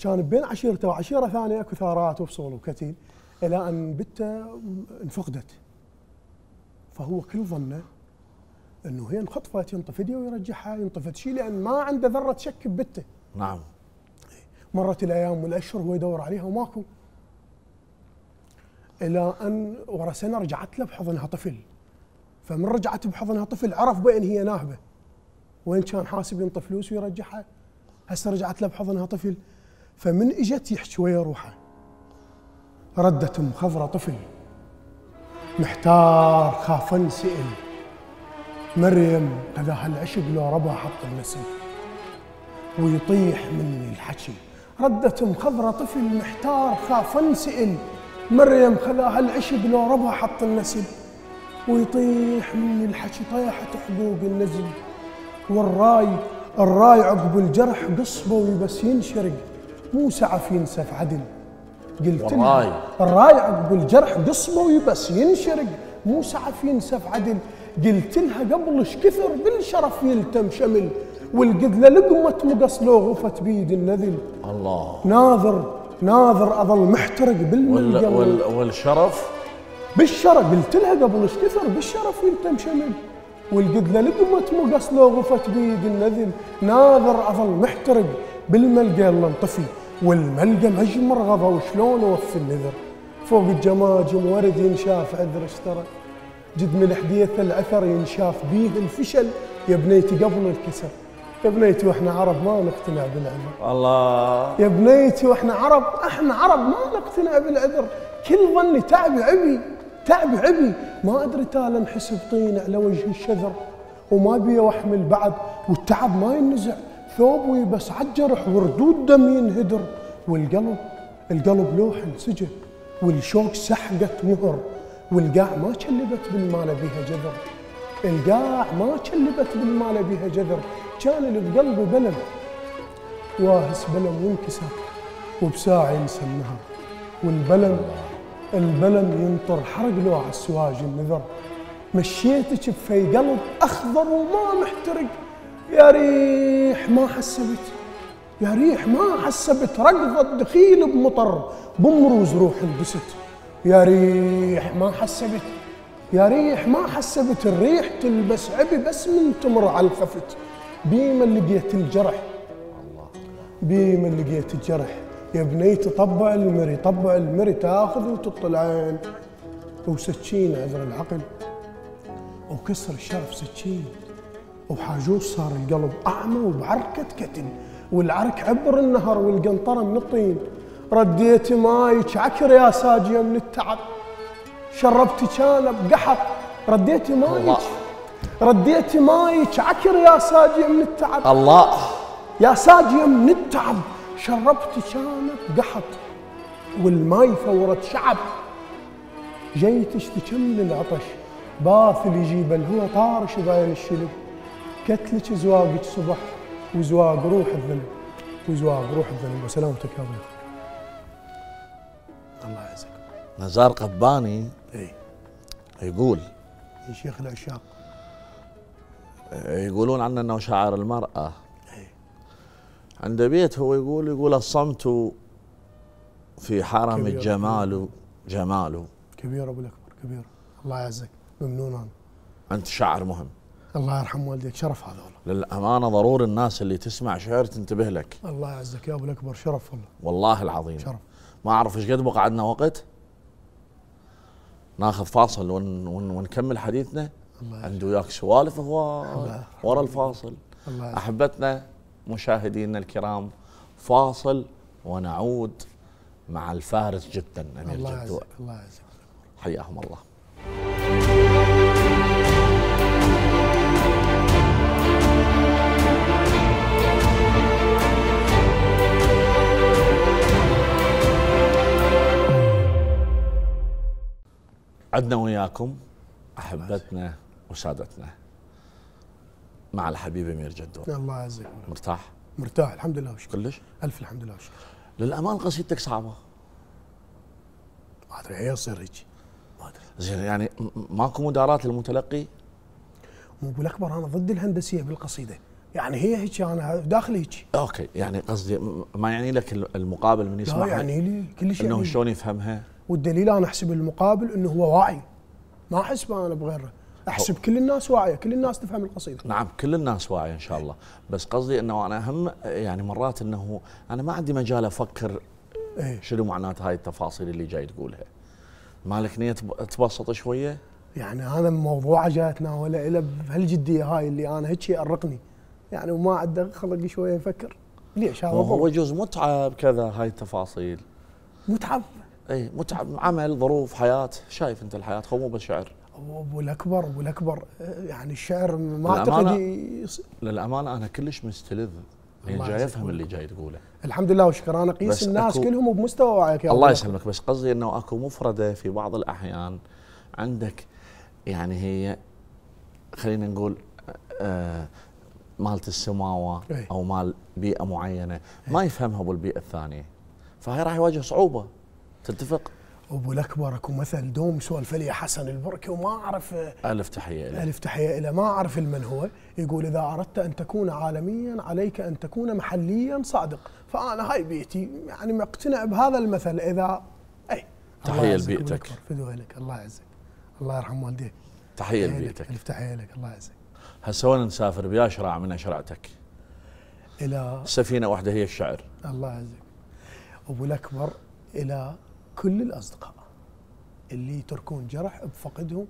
كان بين عشيرته وعشيرة ثانية أكو ثارات وفصول وكتيل إلى أن بته انفقدت. فهو كل ظنه إنه هي انخطفت ينطف يديه ويرجعها ينطفت شيء لأن ما عنده ذرة شك ببته. نعم. مرت الأيام والأشهر وهو يدور عليها وماكو. إلى أن ورا سنه رجعت له بحضنها طفل. فمن رجعت بحضنها طفل عرف بين هي ناهبة. وين كان حاسب ينطي فلوس ويرجعها. هسه رجعت له بحضنها طفل. فمن إجت يحكي ويا روحه. ردت ام خضرة طفل. محتار خافا سئل. مريم هذا هالعشق لو ربها حط النسل. ويطيح مني الحكي. ردت ام خضرة طفل محتار خافا سئل. مريم خذا هالعشق لو ربها حط النسل ويطيح مني الحكي طيحت حقوق النزل والراي الراي عقب الجرح قصبه وبس ينشرق مو سعف ينسف عدل. قلت والراي. الراي عقب الجرح قصبه وبس ينشرق مو سعف ينسف عدل. قلت لها قبل إيش كثر بالشرف يلتم شمل والقذله لقمه مقص لو غفت بيد النذل. الله. ناظر ناظر أظل محترق بالملقى وال والشرف. بالشرف قلت لها قبل إيش كثر بالشرف يلتم شمل والقدله لقمت مقص لو غفت بيد النذل ناظر أظل محترق بالملقى الله انطفي والملقى مجمر غضا وشلون اوفي النذر. فوق الجماجم ورد ينشاف عذر اشترى. جد من حديث العثر ينشاف بيه الفشل. يا بنيتي قبل الكسر. يا بنيتي وإحنا عرب ما نقتنع بالعذر. الله. يا بنيتي وإحنا عرب إحنا عرب ما نقتنع بالعذر. كل ظني تعبي عبي تعبي عبي. ما أدري تالا انحسب طين على وجه الشذر وما بي واحمل بعد والتعب ما ينزع. ثوبي بس عالجرح وردود دم ينهدر. والقلب القلب لوح انسجن والشوق سحقة مهر. والقاع ما شلبت بالمال بيها جذر. القاع ما شلبت بالمال بيها جذر. كان بقلبي بلم واهس بلم وانكسر وبساعة ينسى النهر والبلم البلم ينطر حرق له على السواج النذر. مشيتك بفي قلب أخضر وما محترق. يا ريح ما حسبت. يا ريح ما حسبت. رقضة دخيل بمطر. بمروز روح انبست. يا ريح ما حسبت. يا ريح ما حسبت الريح تلبس عبي بس من تمر على الخفت. بيما لقيت الجرح بيما لقيت الجرح. يا بنيتي طبع المري طبع المري تاخذ وتطلعين. وسكين عذر العقل وكسر الشرف سكين وحاجوس صار القلب أعمى وبعركة كتل والعرك عبر النهر والقنطرة من الطين رديتي مايك عكر يا ساجية من التعب. شربتي كان بقحط رديتي مايك. رديتي مايك. عكر يا ساجية من التعب. الله. يا ساجية من التعب. شربتي كانت قحط. والماي ثورة شعب. جيت اشتكي من العطش. باث اللي يجيب الهوى طارش باين الشلب. كتلك زواقك صبح وزواق روح الذنب. وزواق روح الذنب وسلامتك يا أبوي الله يعزك. نزار قباني يقول. يا شيخ العشاق. يقولون عنه إنه شاعر المرأة. إيه. عنده بيت هو يقول يقول الصمت في حرم. الجمال جماله كبير أبو الأكبر كبير. الله يعزك. ممنون أنا. أنت شاعر مهم. الله يرحم والديك. شرف هذا والله. للأمانة ضروري الناس اللي تسمع شعر تنتبه لك. الله يعزك يا أبو الأكبر. شرف والله. والله العظيم. شرف. ما أعرف إيش قد بقى عندنا وقت. ناخذ فاصل ون ون ونكمل حديثنا. الله عنده وياك سوالف هو الله ورا الفاصل. الله أحبتنا مشاهدينا الكرام فاصل ونعود مع الفارس جدا أمير الله جدو يعزك الله يعزك حياهم الله. عدنا وياكم أحبتنا وسادتنا. مع الحبيب أمير جدو الله يعزك. مرتاح؟ مرتاح الحمد لله وشكرا. كلش؟ ألف الحمد لله وشكرا. للأمان قصيدتك صعبة؟ ما أدري هي يصير هيك؟ ما أدري. زين يعني ماكو مدارات للمتلقي؟ مو بالأكبر أنا ضد الهندسية بالقصيدة. يعني هي هيك أنا داخلي هيك. أوكي يعني قصدي ما يعني لك ال- المقابل من لا يسمعها يعني لي كل شيء إنه يعني. شلون يفهمها؟ والدليل أنا أحسب المقابل إنه هو واعي. ما احسب أنا بغيره أحسب كل الناس واعية. كل الناس تفهم القصيدة. نعم كل الناس واعية إن شاء الله. بس قصدي إنه أنا أهم يعني مرات إنه أنا ما عندي مجال أفكر إيه. شنو معنات هاي التفاصيل اللي جاي تقولها. مالك نية تب- تبسط شوية؟ يعني هذا موضوع جاي اتناوله إلى بهالجدية هاي اللي أنا هيك يأرقني يعني وما عنده خلق شوية يفكر ليش؟ هذا هو يجوز متعب كذا هاي التفاصيل. متعب. اي متعب عمل ظروف حياة. شايف أنت الحياة مو بس شعر أبو الأكبر أبو الأكبر آه، يعني الشعر ما أعتقد للأمانة أنا كلش مستلذ. يعني جاي أفهم اللي جاي تقوله. الحمد لله وشكرا. أنا أقيس بس الناس كلهم بمستوى وعيك يا الله يسلمك. بس قصدي إنه أكو مفردة في بعض الأحيان. عندك يعني هي خلينا نقول آه مالت السماوة إيه. أو مال بيئة معينة. ما يفهمها بالبيئه الثانية. فهي راح يواجه صعوبة. تتفق؟ أبو الأكبر أكو مثل دوم سولف لي حسن البركي وما أعرف ألف تحية له ألف تحية إلى ما أعرف المن هو. يقول إذا أردت أن تكون عالميا عليك أن تكون محليا صادق. فأنا هاي بيتي يعني مقتنع بهذا المثل. إذا أي. لبيئتك. الأكبر، فدوى لك. الله يعزك. الله يرحم والديك. تحية لبيتك ألف تحية لك. الله يعزك. هسه وين نسافر؟ بيا شراع من أشرعتك. إلى سفينة واحدة هي الشعر. الله يعزك. أبو الأكبر إلى كل الأصدقاء اللي يتركون جرح بفقدهم.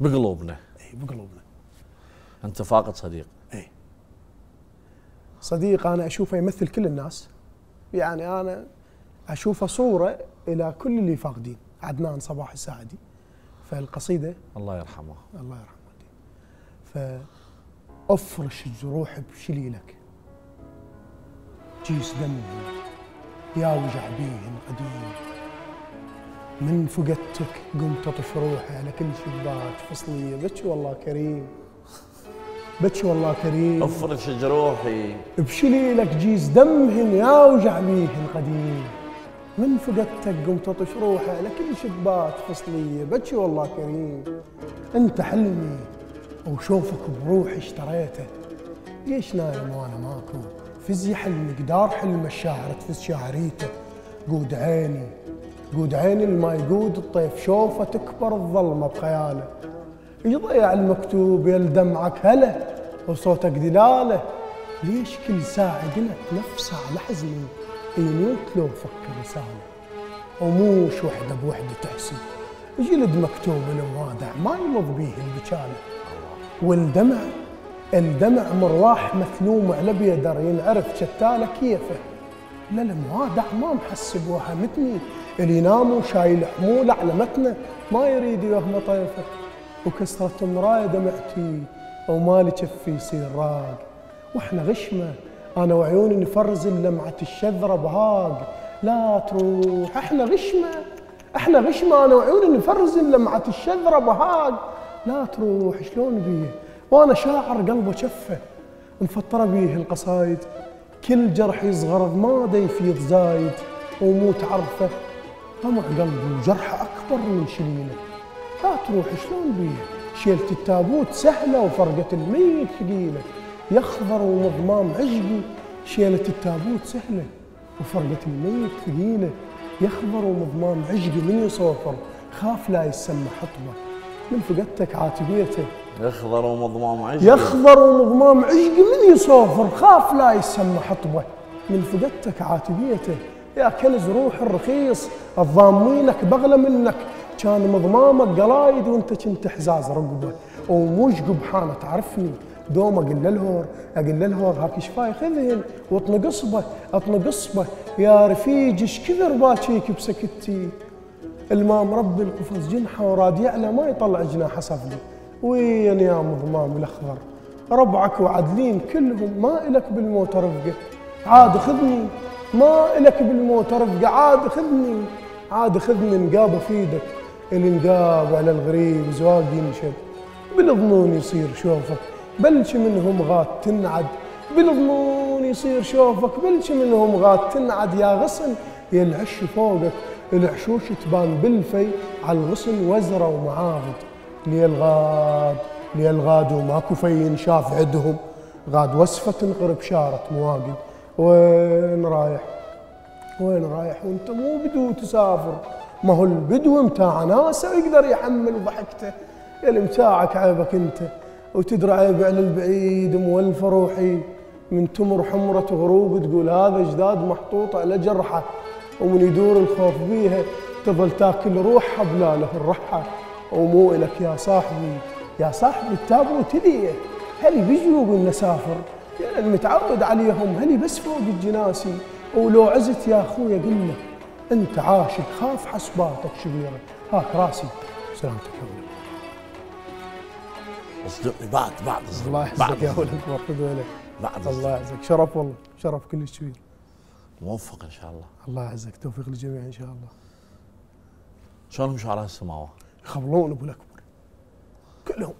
بقلوبنا. اي بقلوبنا. أنت فاقد صديق. اي صديق أنا أشوفه يمثل كل الناس. يعني أنا أشوفه صورة إلى كل اللي فاقدين. عدنان صباح الساعدي. فالقصيدة الله يرحمه. الله يرحم والديه فأفرش الجروح بشليلك. جيس دمي. يا وجع بيه قديم. من فقدتك قمت اطش روحي على كل شباك فصليه بكي والله كريم. بكي والله كريم. افرش جروحي بشليلك جيز دمهن يا وجع بيهن قديم. من فقدتك قمت اطش روحي على كل شباك فصليه بكي والله كريم. أنت حلمي وشوفك بروحي اشتريته. ليش نايم وأنا ماكو؟ فزي حلمي قدار حلم الشاعر تفز شاعريته قود عيني قود عيني الما يقود الطيف شوفه تكبر الظلمة بخياله. يضيع المكتوب يا دمعك هلا وصوتك دلاله. ليش كل ساعة قلت نفسه على حزني؟ يموت لو فكر رسالة. وموش وحدة بوحدة تحسي جلد مكتوب الوادع ما يمض بيه البكالة والدمع الدمع مرواح مثلوم على بيدر ينعرف شتاله كيفه. لا الموادع ما محسب وهمتني. اللي ينام وشايل حموله على متنه ما يريد يوهم طيفه. وكسرة مراية دمعتي ومالي كفي يصير راق. وإحنا غشمة. أنا وعيوني نفرز لمعة الشذرة بهاق. لا تروح. إحنا غشمة. إحنا غشمة. أنا وعيوني نفرز لمعة الشذرة بهاق. لا تروح. شلون بيه؟ وأنا شاعر قلبه شفه مفطرة بيه القصايد. كل جرح يصغر بماده يفيض زايد. وموت عرفه طمع قلبي وجرحه أكبر من شليله لا تروح شلون بيه شيلة التابوت سهلة وفرقة الميت ثقيلة. يخضر ومضمام عشقي شيلة التابوت سهلة وفرقة الميت ثقيلة. يخضر ومضمام عشقي من يصوفر؟ خاف لا يسمى حطبة. من فقدتك عاتبيته يخضر ومضمام عشقي يخضر ومضمام عشقي من يصوفر خاف لا يسمى حطبة. من فقدتك عاتبيته. يا كنز روح الرخيص. الضامينك بغلى منك. كان مضمامك قلايد وانت كنت حزاز رقبة. وموش قبحانه تعرفني؟ دوم أقول للهور أقول للهور هاك شفاي خذهن. واطنقصبه اطنقصبه يا رفيج إيش كثر باكيك بسكتي؟ الماء مربي القفص جنحه وراد يعلى. ما يطلع جناحه صفدي وين يا مضمام الأخضر؟ ربعك وعدلين كلهم ما إلك بالموت رفقة. عاد خذني ما إلك بالموت رفقة. عاد خذني عاد خذني نقاب فيدك اللي نقاب على الغريب زواج ينشد. بالظنون يصير شوفك بلش منهم غات تنعد. بالظنون يصير شوفك بلش منهم غات تنعد. يا غصن يا العش فوقك العشوش تبان بالفي. على الغصن وزرة ومعاضد ليل غاد ليل غاد وماكو في شاف عدهم غاد وسفة تنقرب شارة مواقد وين رايح؟ وين رايح؟ وانت مو بدو تسافر. ما هو البدو متاع ناسه ويقدر يحمل ضحكته. اللي متاعك عيبك انت. وتدري عيب على البعيد مولفة روحي. من تمر حمرة غروب تقول هذا جداد محطوط على جرحة. ومن يدور الخوف بيها تظل تاكل روحها بلا له الرحة ومو إلك يا صاحبي يا صاحبي التابوت ليه هل بيجوا نسافر. يعني متعود عليهم. هني بس فوق الجناسي. ولو عزت يا أخوي أقول لك أنت عاشق خاف حسباتك شبيره هاك راسي. سلامتك يا ولد. اصدقني بعد بعد. الله يعزك يا. ولد بارك ولك بعد الله. يعزك شرف والله. شرف كلش كبير موفق إن شاء الله. الله يعزك توفيق للجميع إن شاء الله. شلونهم شعراء السماوه؟ يخبرون أبو الأكبر. كلهم.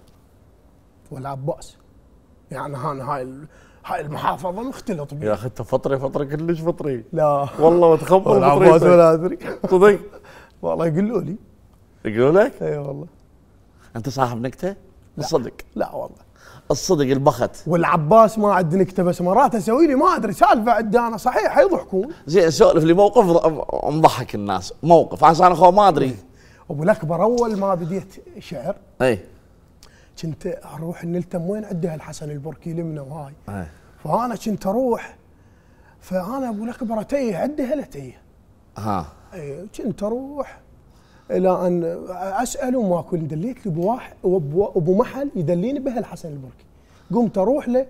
والعباس يعني هان هاي هاي المحافظة مختلط يا أخي أنت فطري فطري كلش فطري. لا. والله متخبر ولا عباس فطريتك. ولا أدري. صدق؟ والله يقولوا لي. يقولوا لك؟ اي والله. أنت صاحب نكتة؟ الصدق لا والله. الصدق البخت. والعباس ما عندي نكتة بس مرات أسوي لي ما أدري سالفة عندنا صحيح يضحكون. زين سولف لي موقف مضحك الناس. موقف. عشان اخو ما أدري. أبو الأكبر أول ما بديت شعر أي. كنت أروح نلتم وين عندها الحسن البركي لمنا وهاي أي. فأنا كنت أروح فأنا أبو الأكبر اتيه عندها لا تيه. ها. أي كنت أروح إلى أن أسأله ماكو دليت لي بواحد ابو محل يدليني به الحسن البركي. قمت أروح له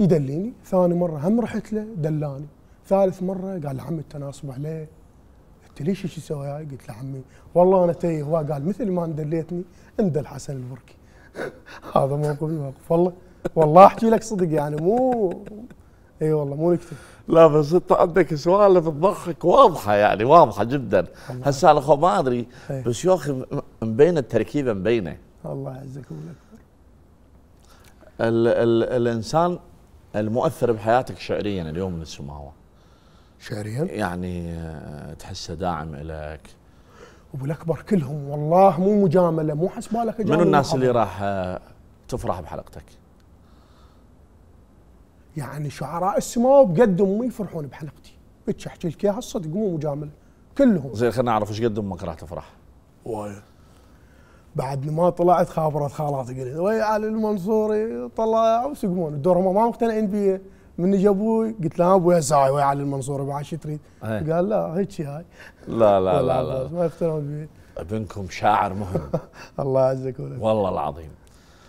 يدليني. ثاني مرة هم رحت له دلاني. ثالث مرة قال عمي أنت ناصب عليه. قلت ليش إيش يسوي هاي؟ قلت له عمي والله أنا تيه هو قال مثل ما دليتني عند الحسن البركي. [LAUGHS] هذا موقفي موقف. والله والله أحكي لك صدق يعني مو إي والله مو نكته لا بس أنت عندك سوالف تضحك واضحة يعني واضحة جدا. هسه أنا ما أدري. بس يا أخي مبينه التركيبه مبينه الله يعزك الاكبر ال ال الإنسان المؤثر بحياتك شعريا اليوم من السماوه شعريا. يعني آه، تحسه داعم لك أبو الأكبر كلهم والله مو مجاملة مو حسبالك منو الناس اللي راح آه، تفرح بحلقتك؟ يعني شعراء السماء بقدهم مو يفرحون بحلقتي. بتش احكي لك اياها الصدق مو مجاملة. كلهم. زين خلينا نعرف إيش قد أمك راح تفرح. وايد. بعد ما طلعت خابرت خالاتي قالت وي علي المنصوري طلع وسقمون الدور ما مقتنعين بي من اجى أبوي قلت له أبوي هسه وي علي المنصوري بعد شو تريد؟ إيه. قال لا هيك هاي. لا لا لا لا. ما يقتنعون بي. ابنكم شاعر مهم. [LAUGHS] الله يعزك ولد والله العظيم.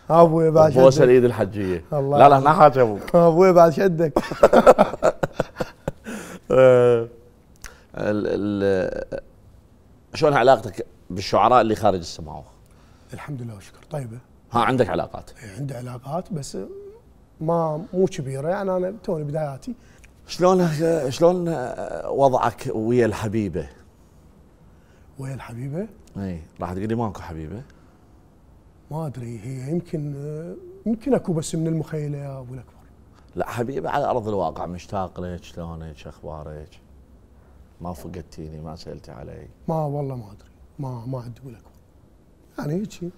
أبوي بعد بوسه شدك. الايد الحجية. [LAUGHS] الله لا لا ما حاجة أبوك. [LAUGHS] أبوي بعد شدك. آه، شلون علاقتك بالشعراء اللي خارج السماوه؟ الحمد لله وشكر. طيبة. ها عندك علاقات. إيه، عندي علاقات بس ما مو كبيرة يعني أنا توني بداياتي. شلون شلون وضعك ويا الحبيبة؟ ويا الحبيبة؟ إي راح تقول لي ماكو حبيبة؟ ما أدري هي يمكن يمكن أكو بس من المخيلة يا أبو الأكبر. لا حبيبة على أرض الواقع مشتاق لك شلونك شو أخبارك؟ ما فقدتيني ما سألتي علي. ما والله ما أدري ما ما أبو الأكبر. يعني هيك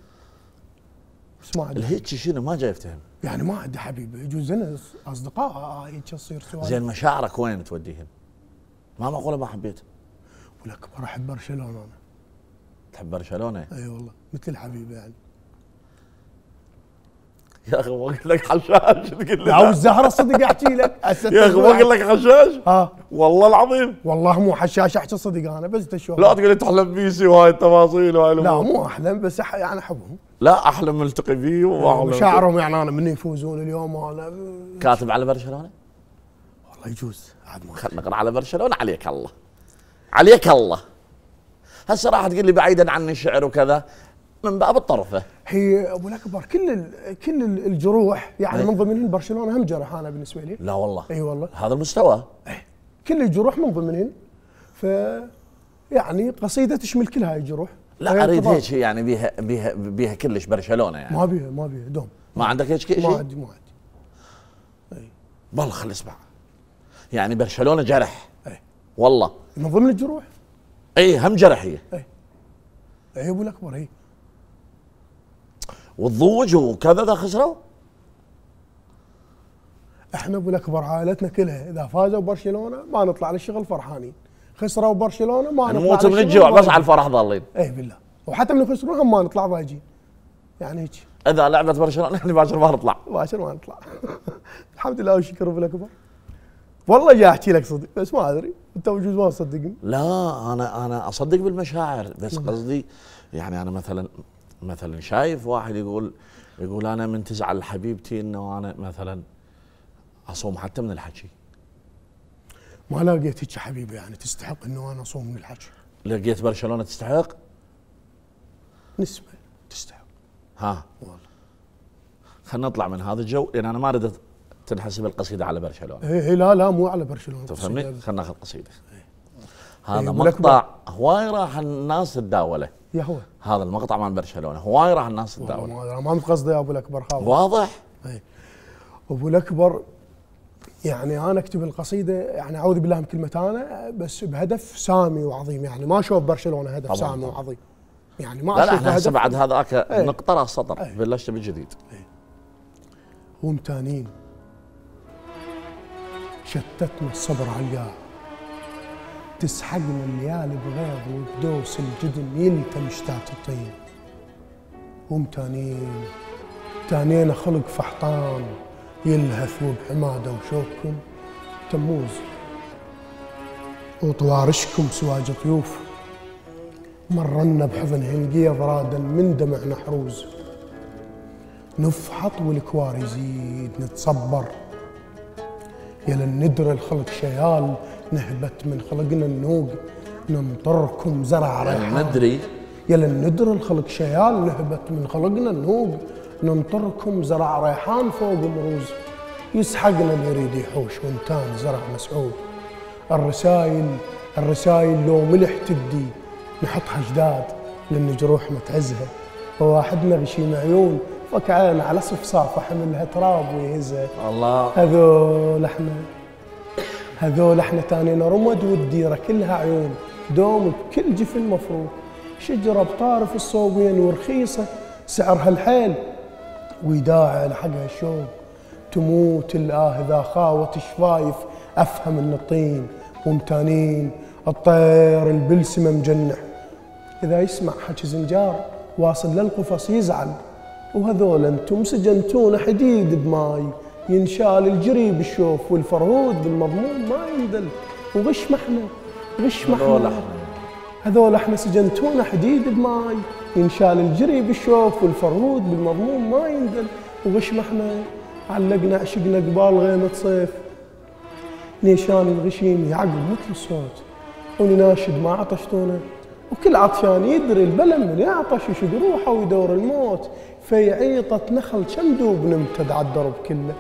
بس ما عندي الهيك شنو؟ ما جاي افتهم يعني ما عندي حبيبه يجوز أنا أصدقاء آه، هيك تصير سؤال زين مشاعرك وين توديهم؟ ما معقولة ما حبيت ابو الاكبر احب برشلونة أنا. تحب برشلونة؟ إي والله مثل الحبيبه يعني. يا أخي ما قلت لك حشاش تقول لي؟ أو لا. الزهره صدق احكي لك؟ يا أخي ما قلت لك حشاش؟ ها. والله العظيم. والله مو حشاش أحكي صدق أنا بس تشوف. لا تقول لي تحلم بيسي وهاي التفاصيل وهاي لا مو أحلم بس أح يعني أحبهم. لا أحلم التقي فيه وأحلم. مشاعرهم يعني أنا من يفوزون اليوم أنا كاتب على برشلونة؟ والله يجوز. عاد ما خلنا نقرأ على برشلونة. عليك الله. عليك الله. هسه راح تقول لي بعيدا عن الشعر وكذا. من باب الطرفة. هي أبو الأكبر كل كل ال- الجروح يعني أي. من ضمنهن برشلونة هم جرح أنا بالنسبة لي. لا والله. إي والله. هذا المستوى. كل الجروح من ضمنهن ف يعني قصيدة تشمل كل هاي الجروح. لا أريد. هيك يعني بيها بيها بيها كلش برشلونة يعني. ما بيها ما بيها دوم. ما عندك هيك ما شيء عندي ما عندي. والله خل أسمع. يعني برشلونة جرح. أي. والله. من ضمن الجروح؟ إي هم جرح هي إي أبو الأكبر إي. والضوج وكذا ذا خسروا؟ إحنا ابو الاكبر عائلتنا كلها إذا فازوا برشلونة ما نطلع للشغل فرحانين. خسروا برشلونة ما نطلع نموت من الجوع بس. على الفرح ضالين اي بالله. وحتى من يخسرون هم ما نطلع ضايجين. يعني هيك. إذا لعبت برشلونة إحنا باكر ما نطلع. مباشر ما نطلع. [LAUGHS] الحمد لله والشكر أبو الاكبر والله جاي أحكي لك صدق بس ما أدري. أنت بجوز ما تصدقني. لا أنا أنا أصدق بالمشاعر بس قصدي يعني أنا مثلا مثلا شايف واحد يقول يقول أنا من تزعل حبيبتي إنه أنا مثلا أصوم حتى من الحكي. ما لقيت هيك حبيبي يعني تستحق إنه أنا أصوم من الحكي. لقيت برشلونة تستحق؟ نسبة تستحق. ها. والله. خلينا نطلع من هذا الجو لأن أنا ما أريد تنحسب القصيدة على برشلونة. إيه إيه لا لا مو على برشلونة تفهمني؟ خلينا ناخذ قصيدة. إيه، هذا والأكبر. مقطع هواي راح الناس تتداوله يا هو هذا المقطع مال برشلونة هواي راح الناس والله تتداوله ما ما متقصده يا أبو الأكبر خالد واضح؟ إيه. أبو الأكبر يعني أنا أكتب القصيدة يعني أعوذ بالله من كلمة أنا بس بهدف سامي وعظيم يعني ما أشوف برشلونة هدف طبعاً، سامي طبعاً. وعظيم يعني ما لا لا أشوف إحنا هسه هدف بعد هذاك إيه. نقطة راس سطر إيه. بلشت بالجديد ومتانين شتتنا الصبر علياه تسحقنا الليالي بغيظ وبدوس الجدن يلتم شتات الطين. ومتانين تانينا خلق فحطان يلهث وبحماده وشوككم تموز. وطوارشكم سواج طيوف. مرنا بحضن هنقيض رادا من دمع محروز نفحط والكوار يزيد نتصبر. يا ندري الخلق شيال نهبت من خلقنا النوق ننطركم زرع ريحان. ندري. يا ندري الخلق شيال نهبت من خلقنا النوق ننطركم زرع ريحان فوق مروز يسحقنا اللي يريد يحوش وانتان زرع مسعود. الرسايل الرسايل لو ملح تدي نحطها جداد لأن جروحنا تعزها وواحدنا غشيم عيون فك عين على صفصافه حملها تراب ويهزها. الله. هذول إحنا هذول إحنا تانينا رمد والديره كلها عيون. دوم بكل جفن مفروض. شجرة بطارف الصوبين ورخيصة سعرها الحيل. ويداعي على حقها الشوق تموت الآه إذا خاوت شفايف أفهم إن الطين ومتانين. الطير البلسمة مجنح إذا يسمع حكي زنجار واصل للقفص يزعل. وهذول أنتم سجنتونا حديد بماي. ينشال الجري بالشوف والفرهود بالمضمون ما يندل. وغش محنا غش هذول محنا إحنا هذول أحنا سجنتونا حديد بماي. ينشال الجري بالشوف والفرهود بالمضمون ما يندل. وغش محنا علقنا عشقنا قبال غيمة صيف نيشان الغشيم يعقب مثل الصوت؟ ونناشد ما عطشتونا. وكل عطشان يدري البلم من يعطش يشق روحه ويدور الموت. في عيطة نخل كم دوب نمتد على الدرب كله.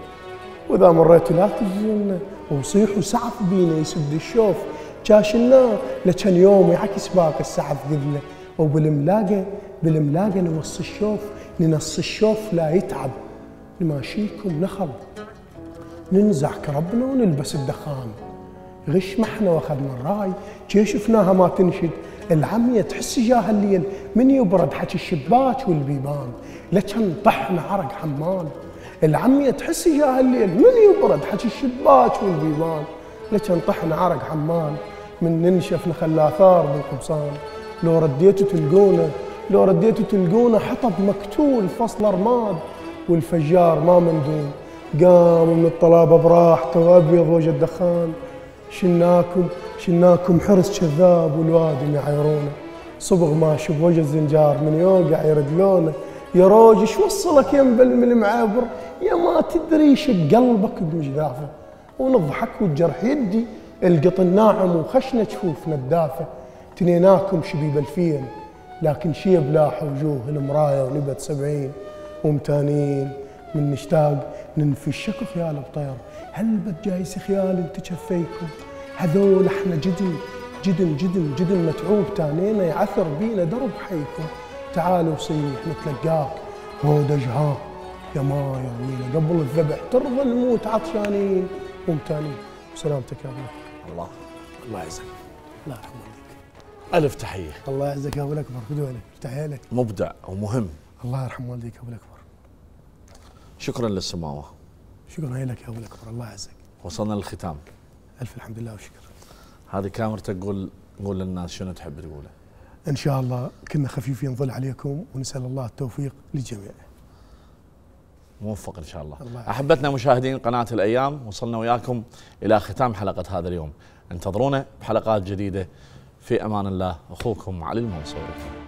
وإذا مريتوا لا تجزونا وصيحوا سعف بينا يسد الشوف. كاشلناه لكن يوم يعكس باك السعف قذله وبالملاقه بالملاقه نوص الشوف. ننص الشوف لا يتعب. نماشيكم نخل ننزع كربنا ونلبس الدخان. غش محنا وأخذنا الراي. جي شفناها ما تنشد. العمية تحس جاه الليل. من يبرد حكي الشباك والبيبان. لكن طحنا عرق حمال العمية تحس جاه الليل من يبرد حكي الشباك والبيبان لكن طحنا عرق حمال من ننشف نخلى آثار بالقمصان لو رديتوا تلقونه لو رديتوا تلقونه حطب مكتول فصل رماد والفجار ما مندون قام من الطلابه براحته وابيض وجه الدخان. شناكم شناكم حرس كذاب والوادي يعايرونه صبغ ماشي بوجه الزنجار من يوقع يرد لونه. يا روج إيش وصلك ينبل من المعابر يا ما تدري شق قلبك بمجذافه ونضحك والجرح يدي القط الناعم وخشنا جفوفنا الدافه تنيناكم شبيب الفين لكن شيب لاح وجوه المرايه ونبت سبعين. ومتانين من نشتاق ننفي الشك خيال بطير هل بد جايس خيال انت شفيكم؟ هذول إحنا جدن جدن جدن جدن متعوب. تانينا يعثر بينا درب حيكم. تعال وصيح نتلقاك هود اجهاه يا ما يا قبل الذبح ترضى نموت عطشانين ومتانين سلامتك يا أبو. الله. الله يعزك. الله يرحم والديك ألف تحية. الله يعزك يا أبو الأكبر. خذوا لك تحيه لك. مبدع ومهم. الله يرحم والديك يا أبو الأكبر. شكرا للسماوة. شكرا لك يا أبو الأكبر. الله يعزك. وصلنا للختام. ألف الحمد لله وشكر هذه كاميرتك قول قول للناس شنو تحب تقوله. إن شاء الله كنا خفيفين ظل عليكم ونسأل الله التوفيق للجميع. موفق إن شاء الله. الله. أحبتنا مشاهدين قناة الأيام وصلنا وياكم إلى ختام حلقة هذا اليوم. انتظرونا بحلقات جديدة. في أمان الله أخوكم علي المنصور.